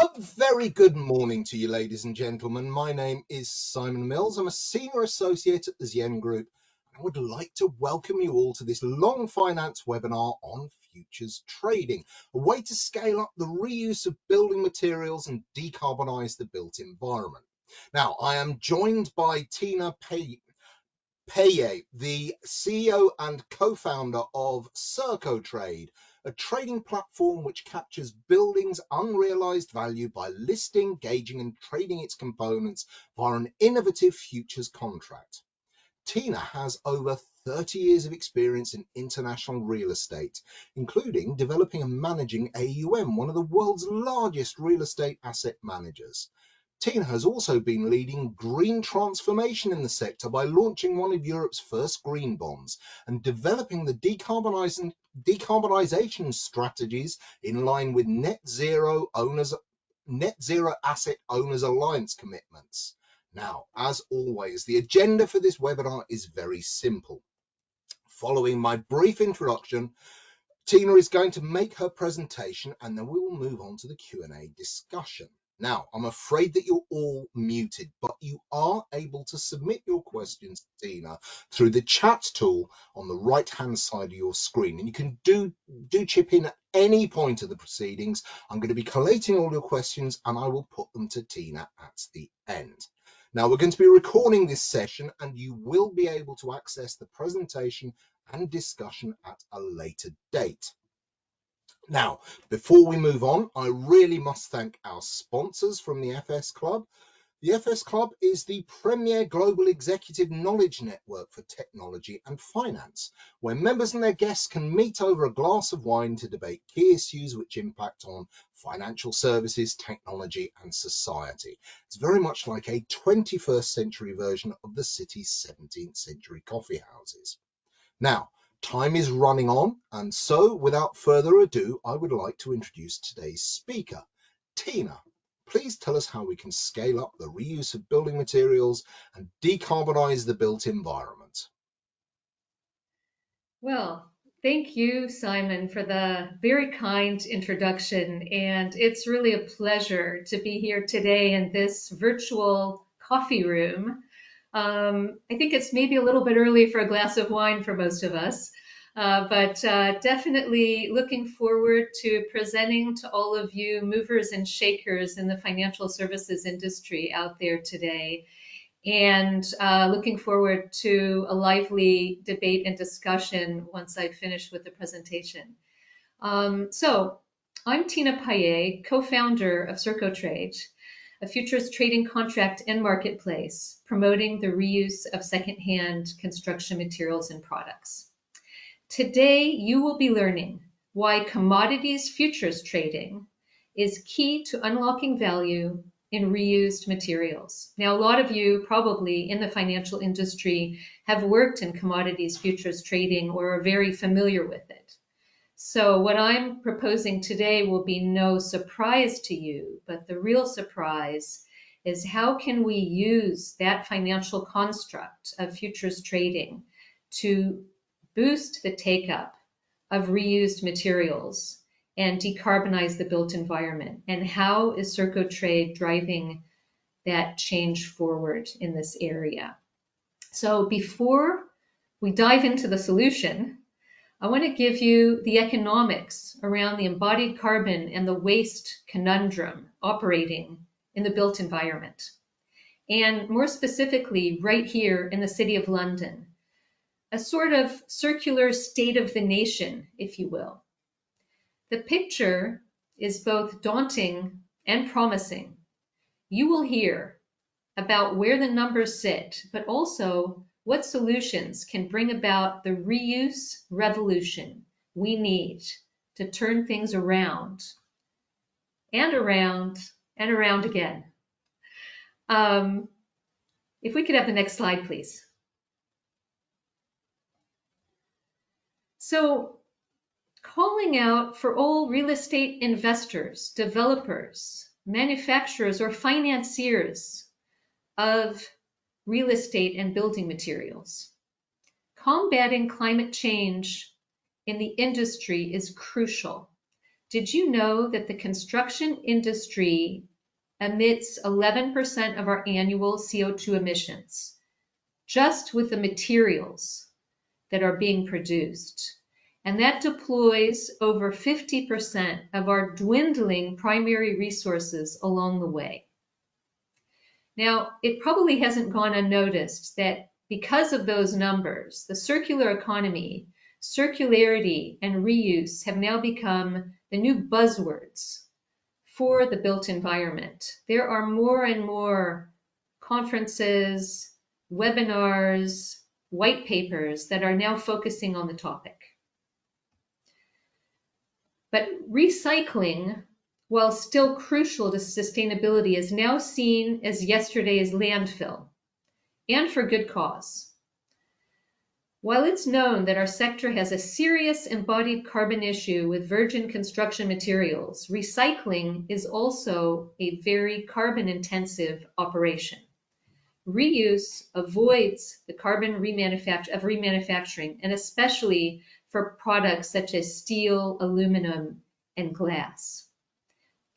A very good morning to you, ladies and gentlemen. My name is Simon Mills. I'm a senior associate at the Z/Yen Group. I would like to welcome you all to this long finance webinar on futures trading, a way to scale up the reuse of building materials and decarbonize the built environment. Now, I am joined by Tina Pay Paillet, the CEO and co-founder of CircoTrade, a trading platform which captures buildings' unrealized value by listing, gauging, and trading its components via an innovative futures contract. Tina has over 30 years of experience in international real estate, including developing and managing AEW, one of the world's largest real estate asset managers. Tina has also been leading green transformation in the sector by launching one of Europe's first green bonds and developing the decarbonisation strategies in line with net zero owners net zero asset owners alliance commitments. Now, as always, the agenda for this webinar is very simple. Following my brief introduction, Tina is going to make her presentation and then we will move on to the Q&A discussion. Now, I'm afraid that you're all muted, but you are able to submit your questions Tina through the chat tool on the right-hand side of your screen. And you can do, do chip in at any point of the proceedings. I'm going to be collating all your questions and I will put them to Tina at the end. Now, we're going to be recording this session and you will be able to access the presentation and discussion at a later date. Now, before we move on, I really must thank our sponsors from the FS Club. The FS Club is the premier global executive knowledge network for technology and finance, where members and their guests can meet over a glass of wine to debate key issues which impact on financial services, technology, and society. It's very much like a 21st century version of the city's 17th century coffee houses. Now, Time is running on, and so without further ado, I would like to introduce today's speaker. Tina, please tell us how we can scale up the reuse of building materials and decarbonize the built environment. Well, thank you, Simon, for the very kind introduction. And it's really a pleasure to be here today in this virtual coffee room um, I think it's maybe a little bit early for a glass of wine for most of us, uh, but uh, definitely looking forward to presenting to all of you movers and shakers in the financial services industry out there today. And uh, looking forward to a lively debate and discussion once I finish with the presentation. Um, so, I'm Tina Paillet, co founder of CircoTrade a futures trading contract and marketplace promoting the reuse of secondhand construction materials and products. Today, you will be learning why commodities futures trading is key to unlocking value in reused materials. Now, a lot of you probably in the financial industry have worked in commodities futures trading or are very familiar with it. So what I'm proposing today will be no surprise to you, but the real surprise is how can we use that financial construct of futures trading to boost the take up of reused materials and decarbonize the built environment? And how is CircoTrade driving that change forward in this area? So before we dive into the solution, I want to give you the economics around the embodied carbon and the waste conundrum operating in the built environment. And more specifically, right here in the City of London, a sort of circular state of the nation, if you will. The picture is both daunting and promising. You will hear about where the numbers sit, but also what solutions can bring about the reuse revolution we need to turn things around and around and around again? Um, if we could have the next slide, please. So calling out for all real estate investors, developers, manufacturers, or financiers of real estate, and building materials. Combating climate change in the industry is crucial. did you know that the construction industry emits 11% of our annual CO2 emissions just with the materials that are being produced? And that deploys over 50% of our dwindling primary resources along the way. Now, it probably hasn't gone unnoticed that because of those numbers, the circular economy, circularity, and reuse have now become the new buzzwords for the built environment. There are more and more conferences, webinars, white papers that are now focusing on the topic. But recycling while still crucial to sustainability, is now seen as yesterday's landfill, and for good cause. While it's known that our sector has a serious embodied carbon issue with virgin construction materials, recycling is also a very carbon intensive operation. Reuse avoids the carbon remanufacture of remanufacturing, and especially for products such as steel, aluminum, and glass.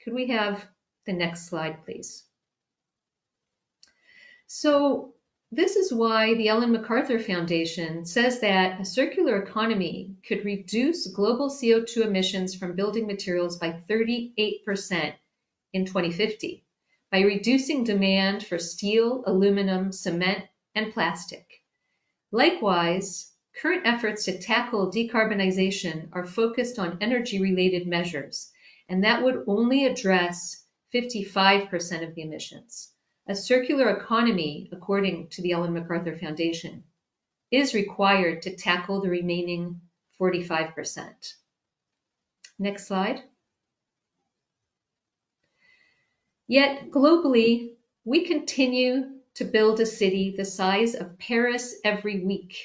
Could we have the next slide, please? So this is why the Ellen MacArthur Foundation says that a circular economy could reduce global CO2 emissions from building materials by 38% in 2050 by reducing demand for steel, aluminum, cement, and plastic. Likewise, current efforts to tackle decarbonization are focused on energy-related measures and that would only address 55% of the emissions. A circular economy, according to the Ellen MacArthur Foundation, is required to tackle the remaining 45%. Next slide. Yet globally, we continue to build a city the size of Paris every week.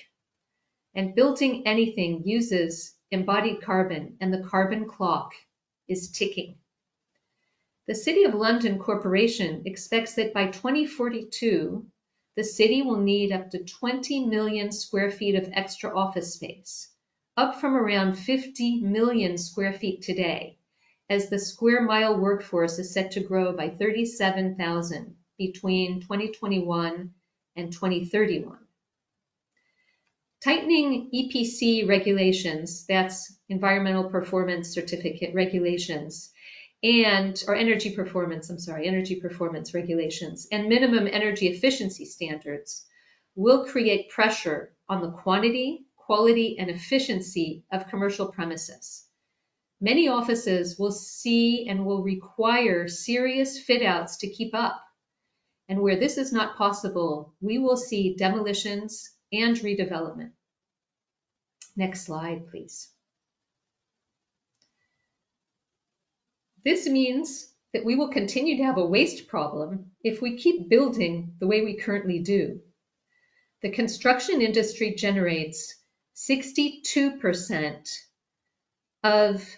And building anything uses embodied carbon and the carbon clock is ticking. The City of London Corporation expects that by 2042, the city will need up to 20 million square feet of extra office space, up from around 50 million square feet today, as the square mile workforce is set to grow by 37,000 between 2021 and 2031. Tightening EPC regulations, that's environmental performance certificate regulations, and or energy performance, I'm sorry, energy performance regulations and minimum energy efficiency standards will create pressure on the quantity, quality, and efficiency of commercial premises. Many offices will see and will require serious fit outs to keep up. And where this is not possible, we will see demolitions and redevelopment. Next slide, please. This means that we will continue to have a waste problem if we keep building the way we currently do. The construction industry generates 62% of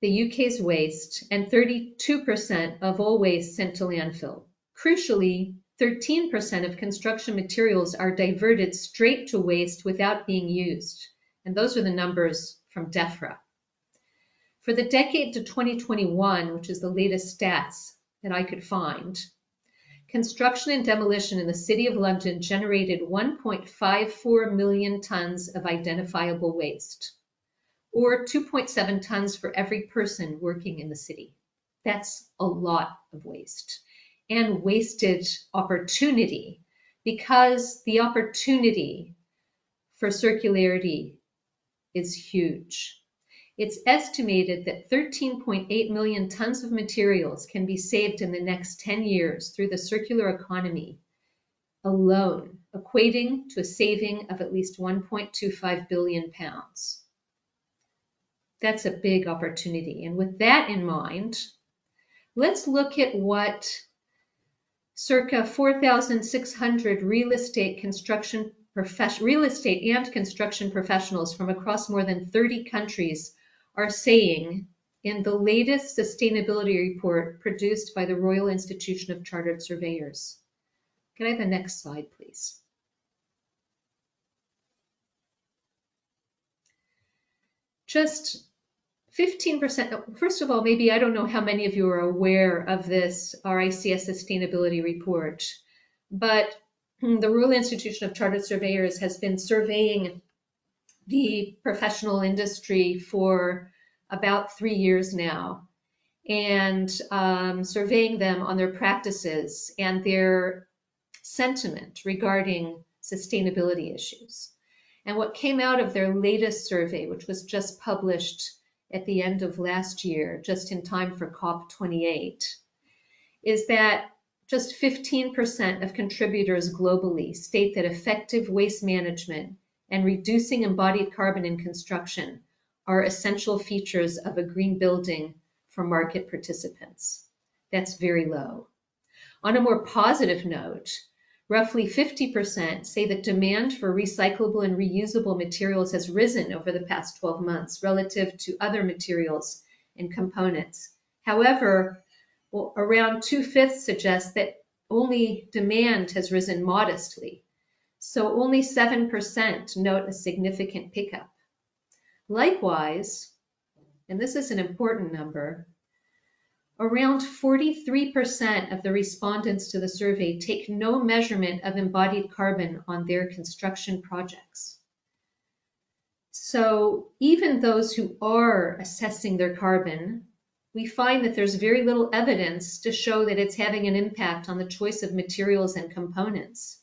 the UK's waste and 32% of all waste sent to landfill. Crucially, 13% of construction materials are diverted straight to waste without being used. And those are the numbers from DEFRA. For the decade to 2021, which is the latest stats that I could find, construction and demolition in the City of London generated 1.54 million tons of identifiable waste, or 2.7 tons for every person working in the city. That's a lot of waste and wasted opportunity because the opportunity for circularity is huge. It's estimated that 13.8 million tons of materials can be saved in the next 10 years through the circular economy alone, equating to a saving of at least 1.25 billion pounds. That's a big opportunity. And with that in mind, let's look at what circa 4,600 real estate construction real estate and construction professionals from across more than 30 countries are saying in the latest sustainability report produced by the Royal Institution of Chartered Surveyors. Can I have the next slide, please? Just 15%, first of all, maybe I don't know how many of you are aware of this RICS sustainability report, but the Royal Institution of Chartered Surveyors has been surveying the professional industry for about three years now and um, surveying them on their practices and their sentiment regarding sustainability issues. And what came out of their latest survey, which was just published at the end of last year, just in time for COP28, is that just 15% of contributors globally state that effective waste management and reducing embodied carbon in construction are essential features of a green building for market participants. That's very low. On a more positive note, roughly 50% say that demand for recyclable and reusable materials has risen over the past 12 months relative to other materials and components. However, well, around two fifths suggest that only demand has risen modestly. So only 7% note a significant pickup. Likewise, and this is an important number, around 43% of the respondents to the survey take no measurement of embodied carbon on their construction projects. So even those who are assessing their carbon we find that there's very little evidence to show that it's having an impact on the choice of materials and components.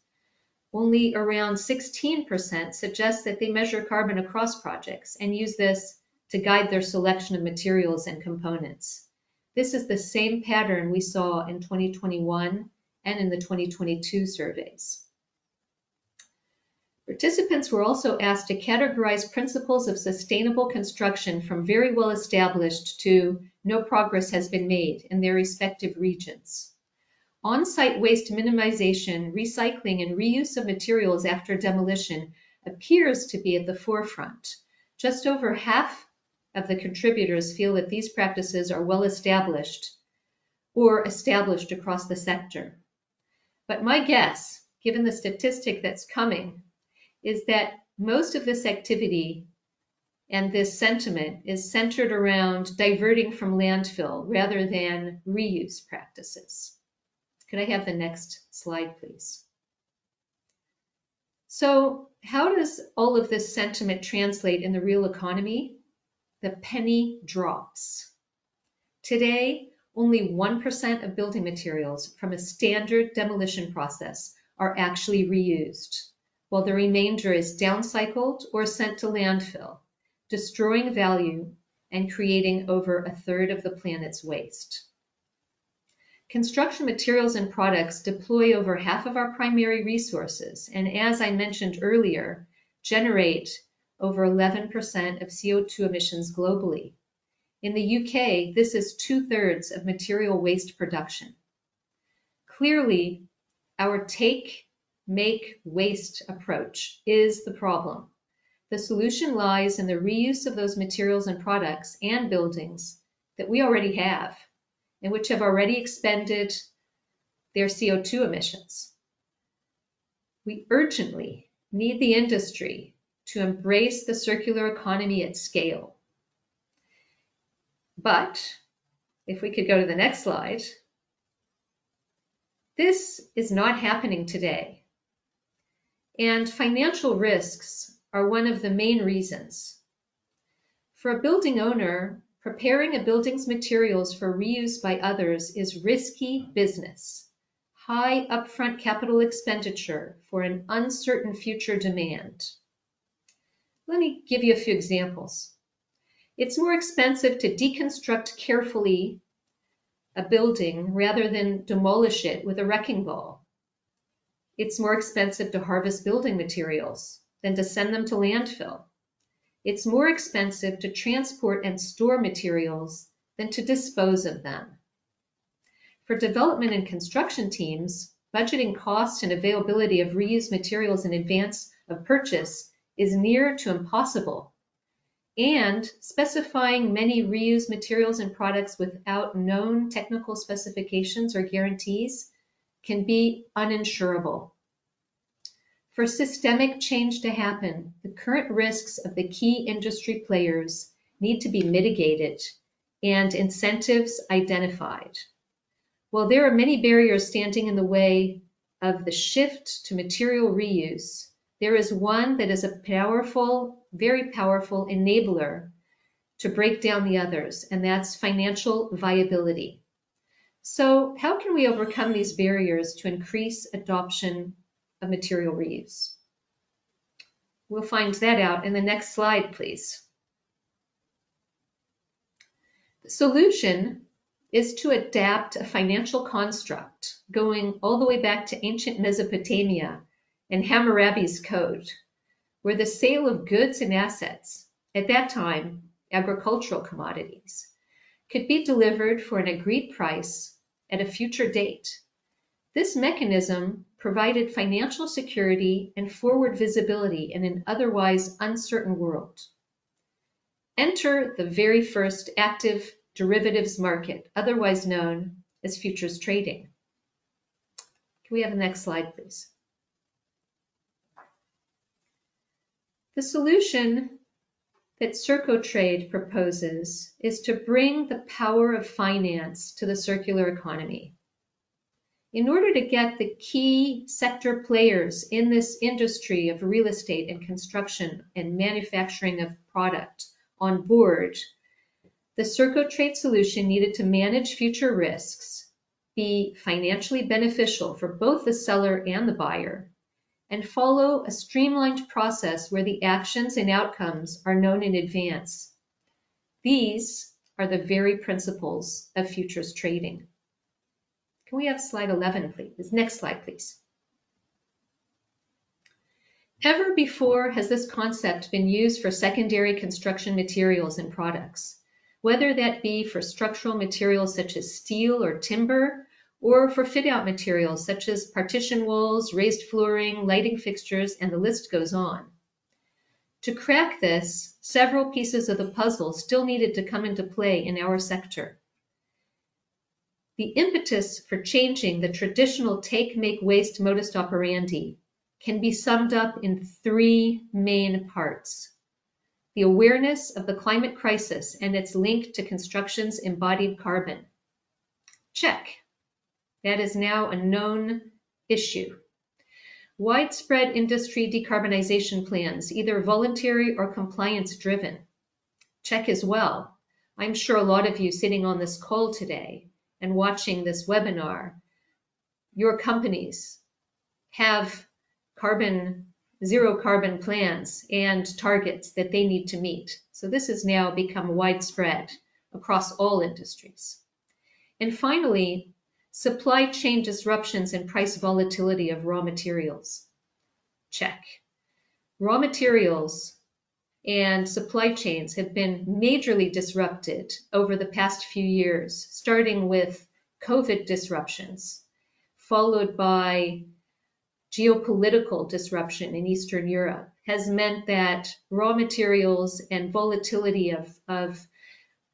Only around 16% suggest that they measure carbon across projects and use this to guide their selection of materials and components. This is the same pattern we saw in 2021 and in the 2022 surveys. Participants were also asked to categorize principles of sustainable construction from very well established to no progress has been made in their respective regions. On-site waste minimization, recycling, and reuse of materials after demolition appears to be at the forefront. Just over half of the contributors feel that these practices are well established or established across the sector. But my guess, given the statistic that's coming, is that most of this activity and this sentiment is centered around diverting from landfill rather than reuse practices. Could I have the next slide, please? So how does all of this sentiment translate in the real economy? The penny drops. Today, only 1% of building materials from a standard demolition process are actually reused, while the remainder is downcycled or sent to landfill destroying value and creating over a third of the planet's waste. Construction materials and products deploy over half of our primary resources, and as I mentioned earlier, generate over 11% of CO2 emissions globally. In the UK, this is two thirds of material waste production. Clearly, our take, make, waste approach is the problem. The solution lies in the reuse of those materials and products and buildings that we already have and which have already expended their CO2 emissions. We urgently need the industry to embrace the circular economy at scale. But if we could go to the next slide, this is not happening today. And financial risks are one of the main reasons. For a building owner, preparing a building's materials for reuse by others is risky business. High upfront capital expenditure for an uncertain future demand. Let me give you a few examples. It's more expensive to deconstruct carefully a building rather than demolish it with a wrecking ball. It's more expensive to harvest building materials than to send them to landfill. It's more expensive to transport and store materials than to dispose of them. For development and construction teams, budgeting cost and availability of reused materials in advance of purchase is near to impossible. And specifying many reused materials and products without known technical specifications or guarantees can be uninsurable. For systemic change to happen, the current risks of the key industry players need to be mitigated and incentives identified. While there are many barriers standing in the way of the shift to material reuse, there is one that is a powerful, very powerful enabler to break down the others, and that's financial viability. So how can we overcome these barriers to increase adoption of material reuse? We'll find that out in the next slide, please. The solution is to adapt a financial construct going all the way back to ancient Mesopotamia and Hammurabi's code, where the sale of goods and assets, at that time agricultural commodities, could be delivered for an agreed price at a future date. This mechanism provided financial security and forward visibility in an otherwise uncertain world. Enter the very first active derivatives market, otherwise known as futures trading. Can we have the next slide, please? The solution that Trade proposes is to bring the power of finance to the circular economy. In order to get the key sector players in this industry of real estate and construction and manufacturing of product on board, the Trade solution needed to manage future risks, be financially beneficial for both the seller and the buyer, and follow a streamlined process where the actions and outcomes are known in advance. These are the very principles of futures trading. Can we have slide 11, please? Next slide, please. Ever before has this concept been used for secondary construction materials and products, whether that be for structural materials such as steel or timber, or for fit-out materials such as partition walls, raised flooring, lighting fixtures, and the list goes on. To crack this, several pieces of the puzzle still needed to come into play in our sector. The impetus for changing the traditional take, make, waste modus operandi can be summed up in three main parts. The awareness of the climate crisis and its link to construction's embodied carbon. Check. That is now a known issue. Widespread industry decarbonization plans, either voluntary or compliance driven. Check as well. I'm sure a lot of you sitting on this call today and watching this webinar, your companies have carbon zero carbon plans and targets that they need to meet. So this has now become widespread across all industries. And finally, Supply chain disruptions and price volatility of raw materials. Check. Raw materials and supply chains have been majorly disrupted over the past few years, starting with COVID disruptions, followed by geopolitical disruption in Eastern Europe, has meant that raw materials and volatility of, of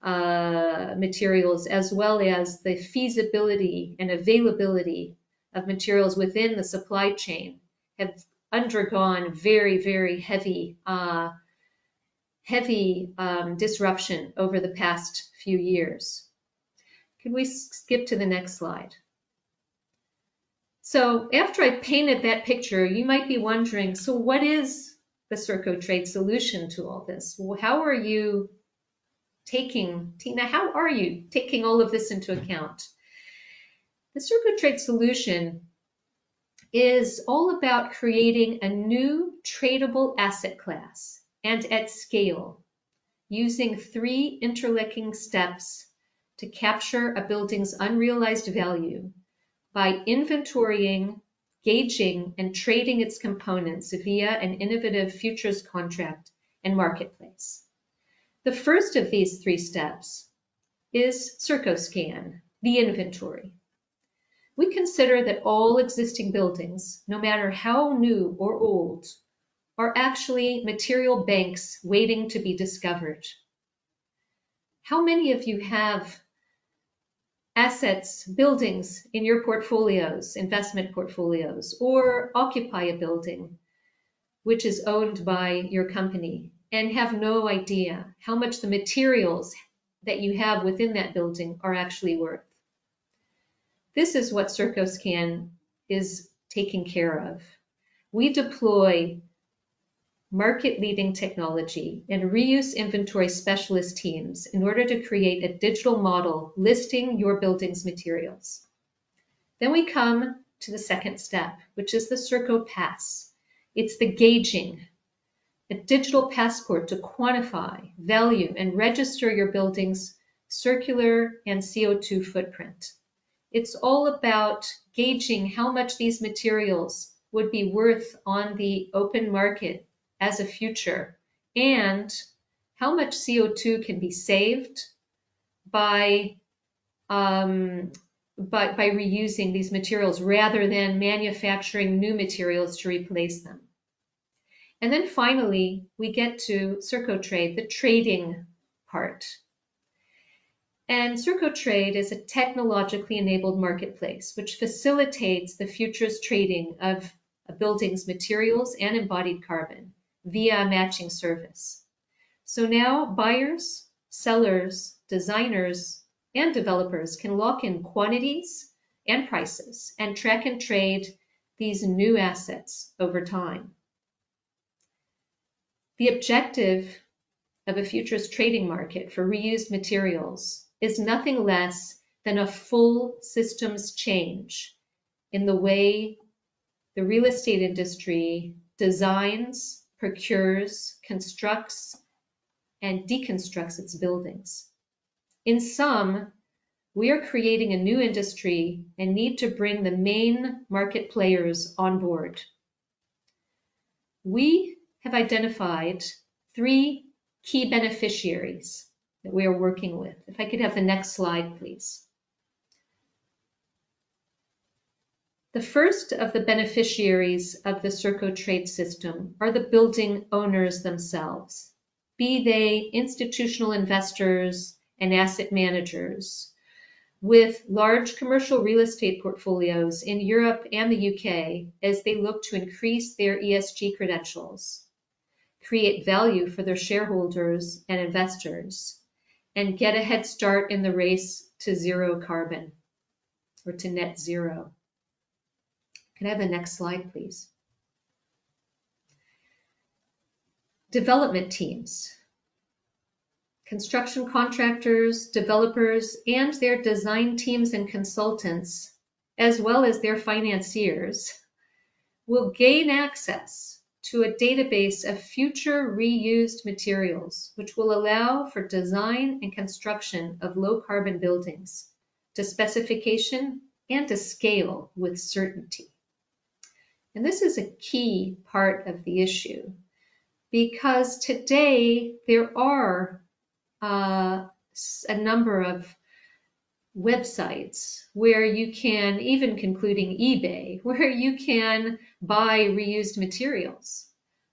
uh, materials as well as the feasibility and availability of materials within the supply chain have undergone very, very heavy, uh, heavy um, disruption over the past few years. Can we skip to the next slide? So after I painted that picture, you might be wondering, so what is the CircoTrade solution to all this? How are you taking, Tina, how are you taking all of this into account? The CircoTrade solution is all about creating a new tradable asset class and at scale, using three interlinking steps to capture a building's unrealized value by inventorying, gauging, and trading its components via an innovative futures contract and marketplace. The first of these three steps is CircoScan, the inventory. We consider that all existing buildings, no matter how new or old, are actually material banks waiting to be discovered. How many of you have assets, buildings in your portfolios, investment portfolios, or occupy a building which is owned by your company and have no idea how much the materials that you have within that building are actually worth. This is what CircoScan is taking care of. We deploy market-leading technology and reuse inventory specialist teams in order to create a digital model listing your building's materials. Then we come to the second step, which is the Circo Pass. It's the gauging, a digital passport to quantify, value, and register your building's circular and CO2 footprint. It's all about gauging how much these materials would be worth on the open market as a future and how much CO2 can be saved by, um, by, by reusing these materials rather than manufacturing new materials to replace them. And then finally, we get to CircoTrade, the trading part. And CircoTrade is a technologically enabled marketplace which facilitates the futures trading of a building's materials and embodied carbon via a matching service. So now buyers, sellers, designers, and developers can lock in quantities and prices and track and trade these new assets over time. The objective of a futures trading market for reused materials is nothing less than a full systems change in the way the real estate industry designs, procures, constructs, and deconstructs its buildings. In sum, we are creating a new industry and need to bring the main market players on board. We have identified three key beneficiaries that we are working with. If I could have the next slide, please. The first of the beneficiaries of the CircoTrade system are the building owners themselves, be they institutional investors and asset managers with large commercial real estate portfolios in Europe and the UK as they look to increase their ESG credentials, create value for their shareholders and investors, and get a head start in the race to zero carbon or to net zero. Can I have the next slide, please? Development teams. Construction contractors, developers, and their design teams and consultants, as well as their financiers, will gain access to a database of future reused materials, which will allow for design and construction of low carbon buildings to specification and to scale with certainty. And this is a key part of the issue because today there are uh, a number of websites where you can, even concluding eBay, where you can buy reused materials.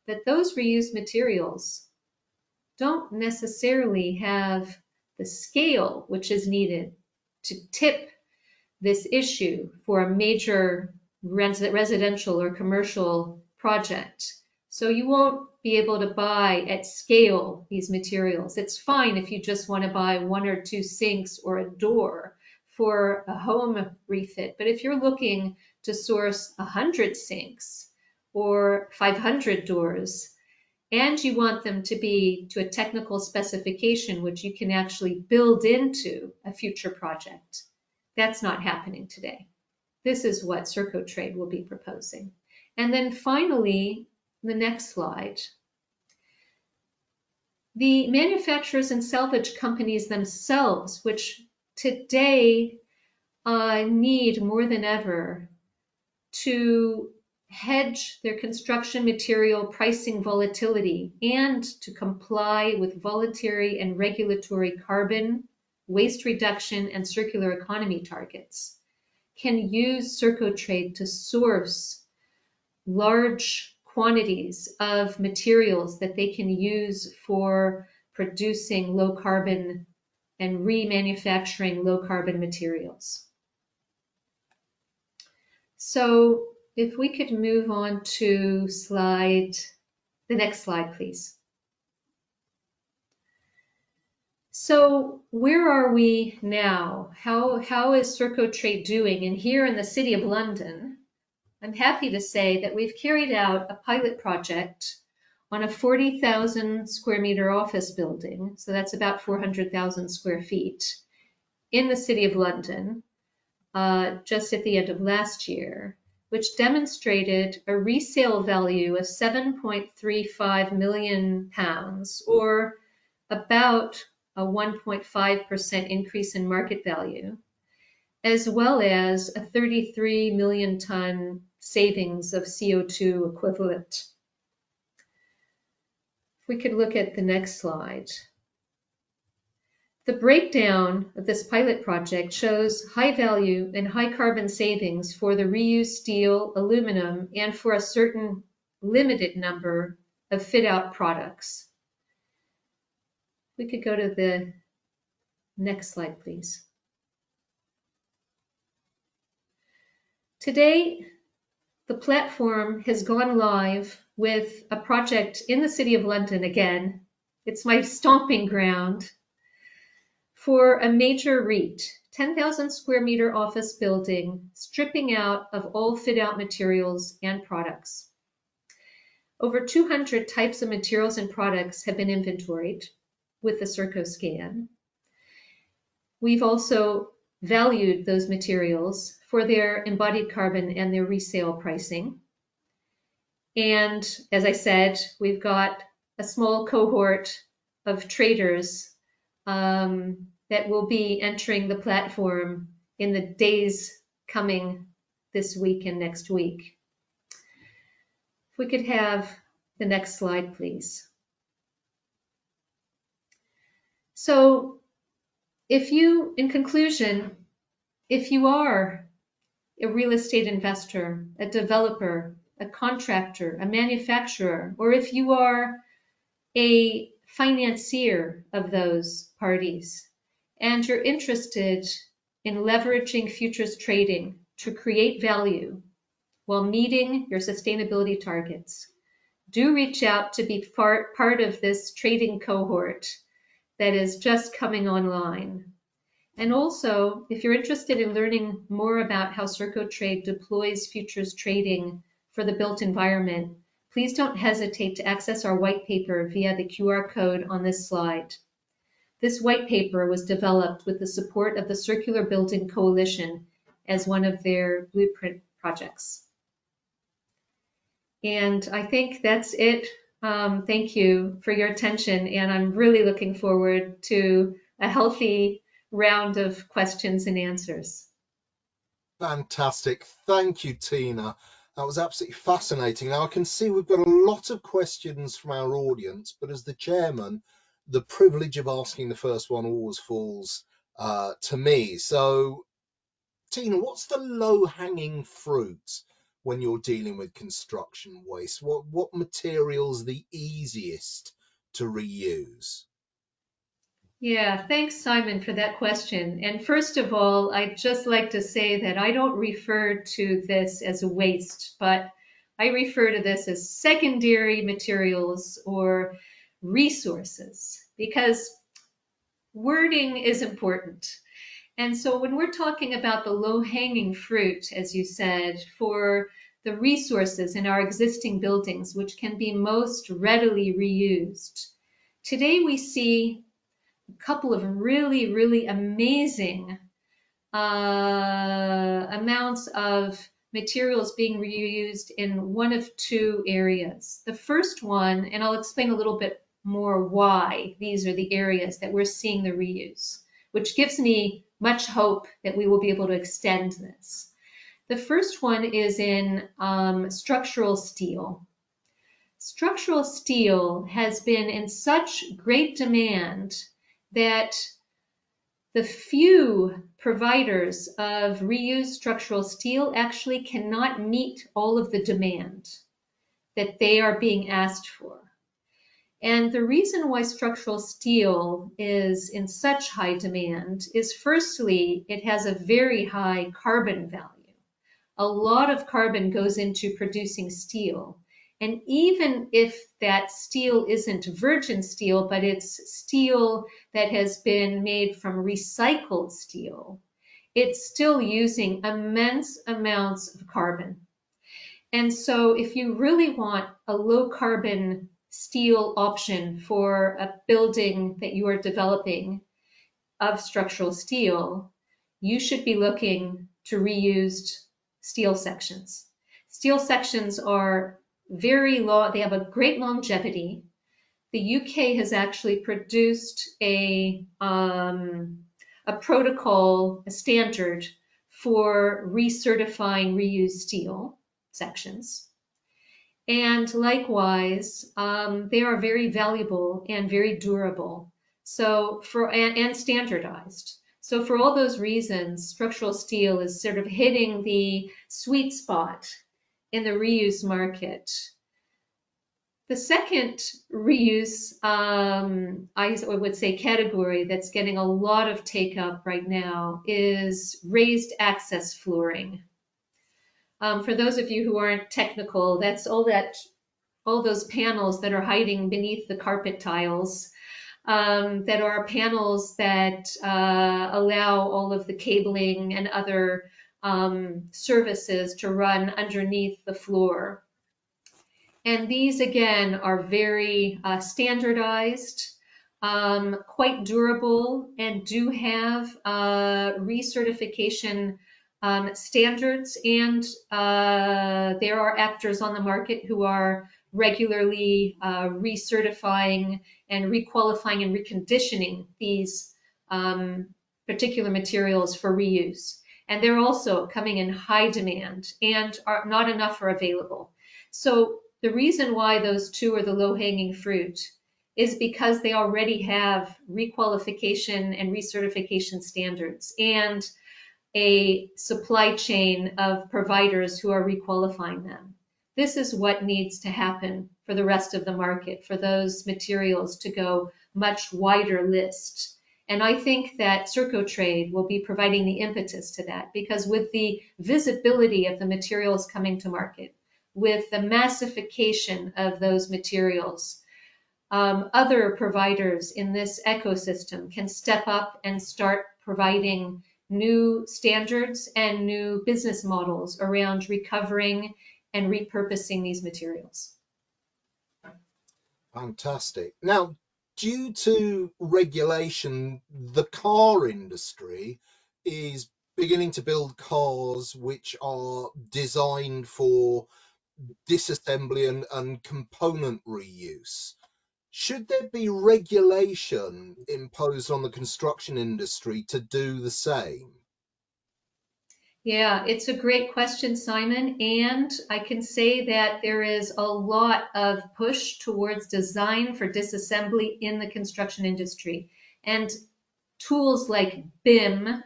But those reused materials don't necessarily have the scale which is needed to tip this issue for a major residential or commercial project. So you won't be able to buy at scale these materials. It's fine if you just want to buy one or two sinks or a door for a home refit. But if you're looking to source 100 sinks or 500 doors, and you want them to be to a technical specification which you can actually build into a future project, that's not happening today. This is what CircoTrade will be proposing. And then finally, the next slide. The manufacturers and salvage companies themselves, which today uh, need more than ever to hedge their construction material pricing volatility and to comply with voluntary and regulatory carbon, waste reduction, and circular economy targets can use CircoTrade to source large quantities of materials that they can use for producing low carbon and remanufacturing low carbon materials. So if we could move on to slide, the next slide, please. So where are we now? How, how is CircoTrade doing? And here in the City of London, I'm happy to say that we've carried out a pilot project on a 40,000 square meter office building, so that's about 400,000 square feet, in the City of London, uh, just at the end of last year, which demonstrated a resale value of 7.35 million pounds, or about a 1.5% increase in market value, as well as a 33 million ton savings of CO2 equivalent. If we could look at the next slide. The breakdown of this pilot project shows high value and high carbon savings for the reused steel, aluminum, and for a certain limited number of fit out products. We could go to the next slide, please. Today, the platform has gone live with a project in the City of London again. It's my stomping ground for a major REIT, 10,000 square meter office building, stripping out of all fit out materials and products. Over 200 types of materials and products have been inventoried with the CircoScan. We've also valued those materials for their embodied carbon and their resale pricing. And as I said, we've got a small cohort of traders um, that will be entering the platform in the days coming this week and next week. If we could have the next slide, please. So if you, in conclusion, if you are a real estate investor, a developer, a contractor, a manufacturer, or if you are a financier of those parties and you're interested in leveraging futures trading to create value while meeting your sustainability targets, do reach out to be part, part of this trading cohort that is just coming online. And also, if you're interested in learning more about how CircoTrade deploys futures trading for the built environment, please don't hesitate to access our white paper via the QR code on this slide. This white paper was developed with the support of the Circular Building Coalition as one of their blueprint projects. And I think that's it. Um, thank you for your attention, and I'm really looking forward to a healthy round of questions and answers. Fantastic. Thank you, Tina. That was absolutely fascinating. Now I can see we've got a lot of questions from our audience, but as the chairman, the privilege of asking the first one always falls uh, to me. So, Tina, what's the low-hanging fruit when you're dealing with construction waste? What what materials the easiest to reuse? Yeah, thanks, Simon, for that question. And first of all, I'd just like to say that I don't refer to this as a waste, but I refer to this as secondary materials or resources because wording is important. And so when we're talking about the low hanging fruit, as you said, for the resources in our existing buildings, which can be most readily reused, today we see couple of really, really amazing uh, amounts of materials being reused in one of two areas. The first one, and I'll explain a little bit more why these are the areas that we're seeing the reuse, which gives me much hope that we will be able to extend this. The first one is in um, structural steel. Structural steel has been in such great demand that the few providers of reused structural steel actually cannot meet all of the demand that they are being asked for. And the reason why structural steel is in such high demand is firstly, it has a very high carbon value. A lot of carbon goes into producing steel. And even if that steel isn't virgin steel, but it's steel that has been made from recycled steel, it's still using immense amounts of carbon. And so if you really want a low carbon steel option for a building that you are developing of structural steel, you should be looking to reused steel sections. Steel sections are very long, they have a great longevity. The UK has actually produced a, um, a protocol, a standard for recertifying reused steel sections. And likewise, um, they are very valuable and very durable. So for and, and standardized. So for all those reasons, structural steel is sort of hitting the sweet spot in the reuse market. The second reuse, um, I would say, category that's getting a lot of take up right now is raised access flooring. Um, for those of you who aren't technical, that's all that all those panels that are hiding beneath the carpet tiles um, that are panels that uh, allow all of the cabling and other um, services to run underneath the floor. And these again are very uh, standardized, um, quite durable, and do have uh, recertification um, standards. And uh, there are actors on the market who are regularly uh, recertifying and requalifying and reconditioning these um, particular materials for reuse. And they're also coming in high demand and are not enough are available. So the reason why those two are the low hanging fruit is because they already have requalification and recertification standards and a supply chain of providers who are requalifying them. This is what needs to happen for the rest of the market, for those materials to go much wider list. And I think that CircoTrade will be providing the impetus to that because with the visibility of the materials coming to market, with the massification of those materials, um, other providers in this ecosystem can step up and start providing new standards and new business models around recovering and repurposing these materials. Fantastic. Now, due to regulation, the car industry is beginning to build cars which are designed for disassembly and, and component reuse. Should there be regulation imposed on the construction industry to do the same? Yeah, it's a great question, Simon. And I can say that there is a lot of push towards design for disassembly in the construction industry. And tools like BIM,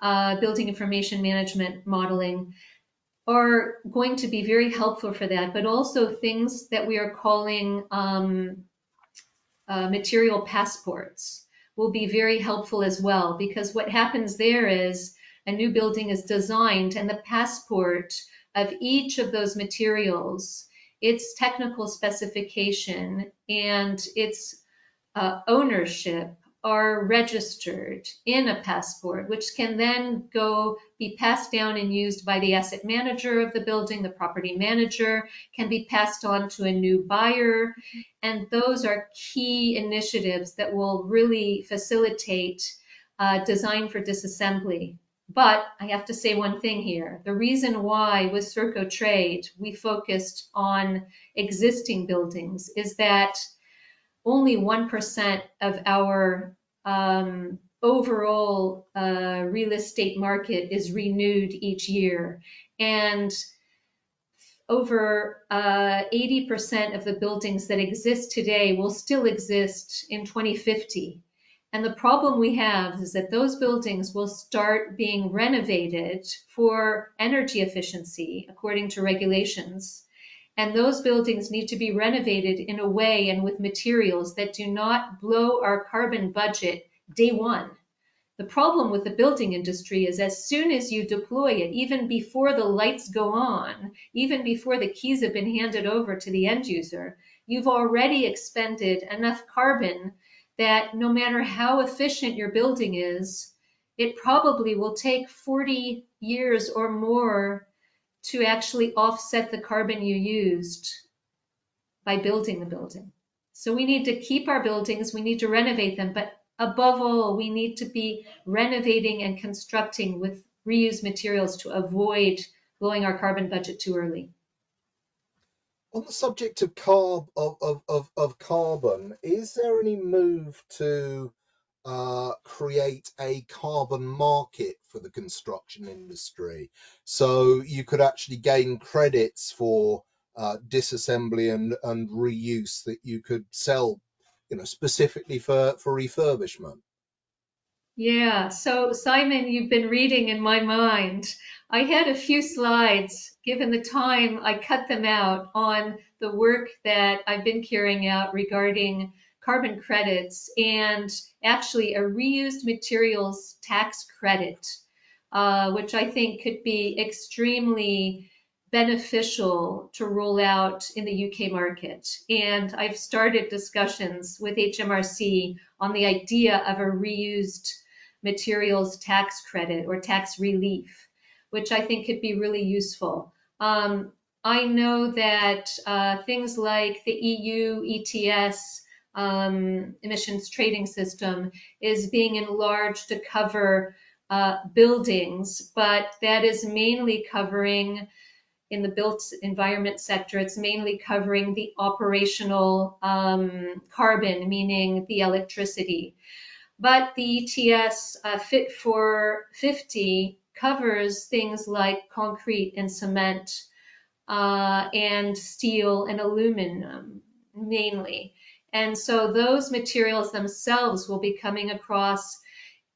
uh, Building Information Management Modeling, are going to be very helpful for that, but also things that we are calling um, uh, material passports will be very helpful as well, because what happens there is a new building is designed and the passport of each of those materials, its technical specification and its uh, ownership are registered in a passport, which can then go be passed down and used by the asset manager of the building, the property manager, can be passed on to a new buyer. And those are key initiatives that will really facilitate uh, design for disassembly. But I have to say one thing here. The reason why with CircoTrade we focused on existing buildings is that only 1% of our um, overall uh, real estate market is renewed each year. And over uh, 80% of the buildings that exist today will still exist in 2050. And the problem we have is that those buildings will start being renovated for energy efficiency according to regulations. And those buildings need to be renovated in a way and with materials that do not blow our carbon budget day one. The problem with the building industry is as soon as you deploy it, even before the lights go on, even before the keys have been handed over to the end user, you've already expended enough carbon that no matter how efficient your building is, it probably will take 40 years or more to actually offset the carbon you used by building the building. So we need to keep our buildings, we need to renovate them, but above all, we need to be renovating and constructing with reused materials to avoid blowing our carbon budget too early. On the subject of carb of, of, of, carbon, is there any move to uh, create a carbon market for the construction industry? So you could actually gain credits for uh, disassembly and, and reuse that you could sell you know, specifically for, for refurbishment? Yeah, so Simon, you've been reading in my mind. I had a few slides, given the time, I cut them out on the work that I've been carrying out regarding carbon credits and actually a reused materials tax credit, uh, which I think could be extremely beneficial to roll out in the UK market. And I've started discussions with HMRC on the idea of a reused materials tax credit or tax relief, which I think could be really useful. Um, I know that uh, things like the EU ETS um, emissions trading system is being enlarged to cover uh, buildings, but that is mainly covering in the built environment sector, it's mainly covering the operational um, carbon, meaning the electricity. But the ETS uh, Fit for 50 covers things like concrete and cement uh, and steel and aluminum mainly. And so those materials themselves will be coming across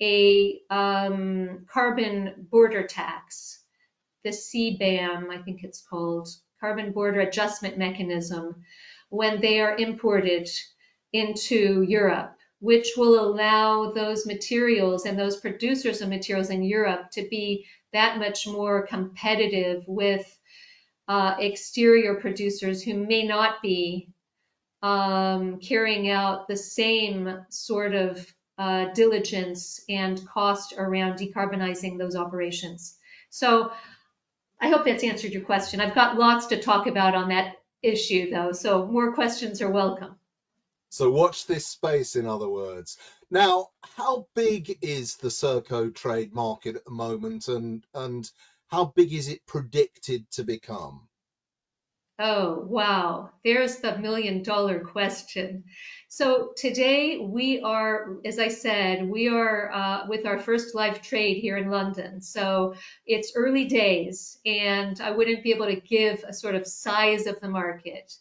a um, carbon border tax the CBAM, I think it's called, Carbon Border Adjustment Mechanism, when they are imported into Europe, which will allow those materials and those producers of materials in Europe to be that much more competitive with uh, exterior producers who may not be um, carrying out the same sort of uh, diligence and cost around decarbonizing those operations. So I hope that's answered your question. I've got lots to talk about on that issue though, so more questions are welcome. So watch this space, in other words. Now, how big is the CircoTrade market at the moment and, and how big is it predicted to become? Oh, wow. There's the million dollar question. So today we are, as I said, we are uh, with our first live trade here in London. So it's early days and I wouldn't be able to give a sort of size of the market.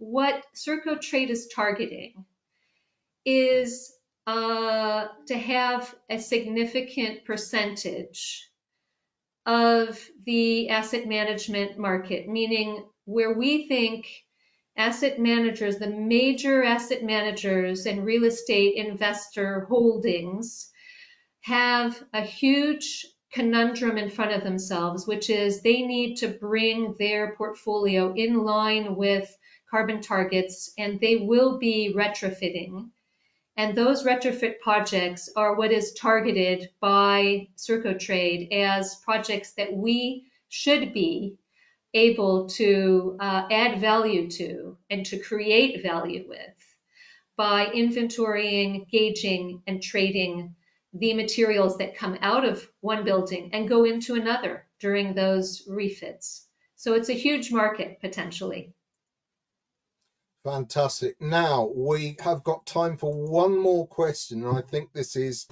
What CircoTrade is targeting is uh, to have a significant percentage of the asset management market, meaning where we think asset managers, the major asset managers and real estate investor holdings have a huge conundrum in front of themselves, which is they need to bring their portfolio in line with carbon targets and they will be retrofitting. And those retrofit projects are what is targeted by CircoTrade as projects that we should be able to uh, add value to and to create value with by inventorying, gauging, and trading the materials that come out of one building and go into another during those refits. So it's a huge market potentially. Fantastic. Now we have got time for one more question, and I think this is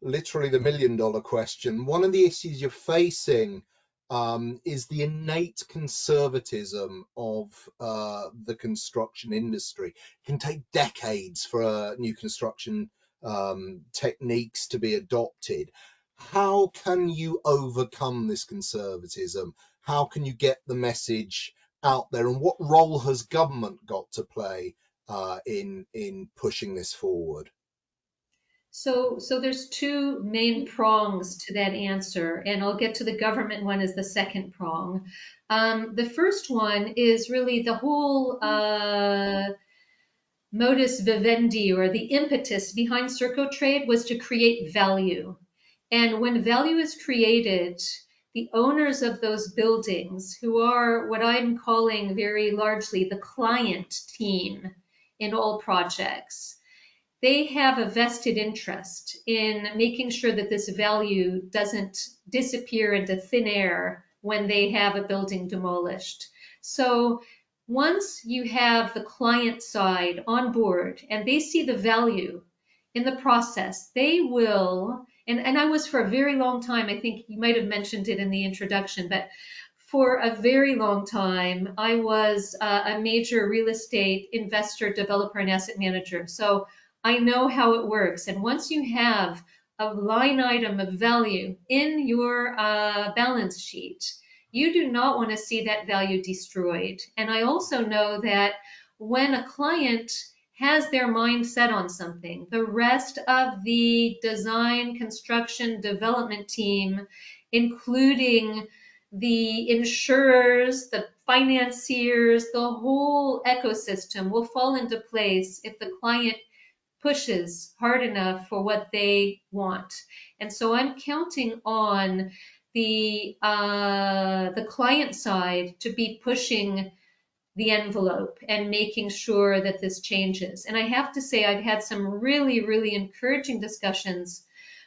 literally the million dollar question. One of the issues you're facing um, is the innate conservatism of uh, the construction industry. It can take decades for uh, new construction um, techniques to be adopted. How can you overcome this conservatism? How can you get the message out there, and what role has government got to play uh, in in pushing this forward? So, so there's two main prongs to that answer, and I'll get to the government one as the second prong. Um, the first one is really the whole uh, modus vivendi or the impetus behind CircoTrade was to create value. And when value is created, the owners of those buildings, who are what I'm calling very largely the client team in all projects, they have a vested interest in making sure that this value doesn't disappear into thin air when they have a building demolished. So once you have the client side on board and they see the value in the process, they will, and, and I was for a very long time, I think you might have mentioned it in the introduction, but for a very long time, I was uh, a major real estate investor, developer, and asset manager. So I know how it works. And once you have a line item of value in your uh, balance sheet, you do not want to see that value destroyed. And I also know that when a client has their mind set on something, the rest of the design, construction, development team, including the insurers, the financiers, the whole ecosystem will fall into place if the client pushes hard enough for what they want. And so I'm counting on the uh, the client side to be pushing the envelope and making sure that this changes. And I have to say, I've had some really, really encouraging discussions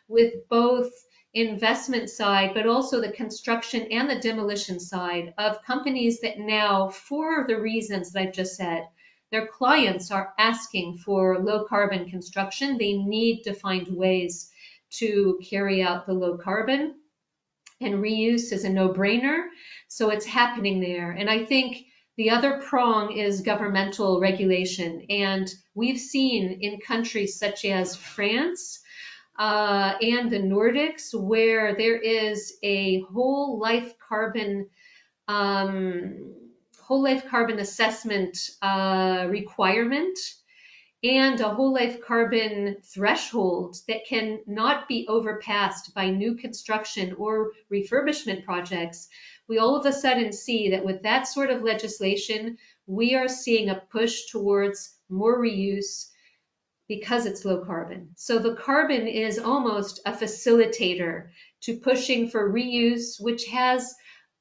with both investment side, but also the construction and the demolition side of companies that now, for the reasons that I've just said, their clients are asking for low carbon construction. They need to find ways to carry out the low carbon and reuse is a no-brainer. So it's happening there. And I think the other prong is governmental regulation. And we've seen in countries such as France uh, and the Nordics where there is a whole life carbon um, whole life carbon assessment uh, requirement and a whole life carbon threshold that can not be overpassed by new construction or refurbishment projects, we all of a sudden see that with that sort of legislation, we are seeing a push towards more reuse because it's low carbon. So the carbon is almost a facilitator to pushing for reuse, which has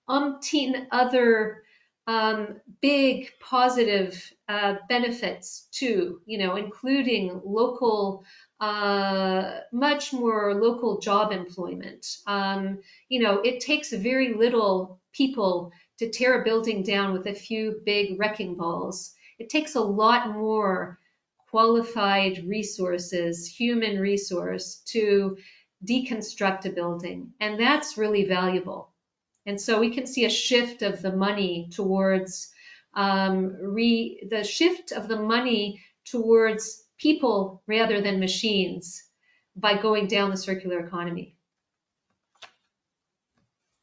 umpteen other um, big positive uh, benefits too, you know, including local, uh, much more local job employment. Um, you know, it takes very little people to tear a building down with a few big wrecking balls. It takes a lot more qualified resources, human resource to deconstruct a building. And that's really valuable. And so we can see a shift of the money towards um, re, the shift of the money towards people rather than machines by going down the circular economy.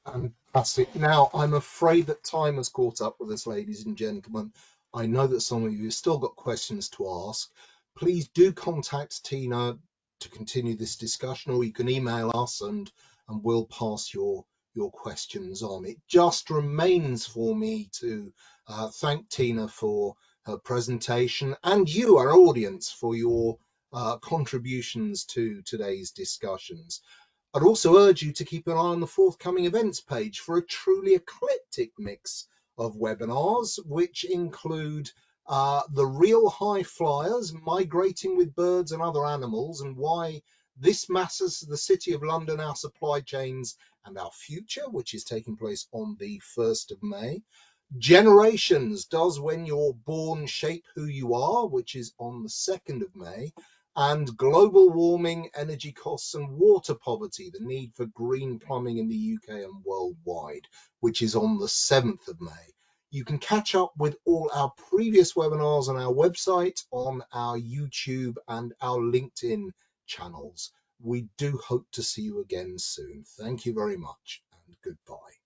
Fantastic. Now, I'm afraid that time has caught up with us, ladies and gentlemen. I know that some of you have still got questions to ask. Please do contact Tina to continue this discussion, or you can email us and, and we'll pass your your questions on. It just remains for me to uh, thank Tina for her presentation and you, our audience, for your uh, contributions to today's discussions. I'd also urge you to keep an eye on the forthcoming events page for a truly eclectic mix of webinars, which include uh, the real high flyers migrating with birds and other animals and why this matters to the City of London, our supply chains and our future, which is taking place on the 1st of May. Generations does when you're born shape who you are, which is on the 2nd of May. And global warming, energy costs, and water poverty, the need for green plumbing in the UK and worldwide, which is on the 7th of May. You can catch up with all our previous webinars on our website, on our YouTube, and our LinkedIn channels. We do hope to see you again soon. Thank you very much and goodbye.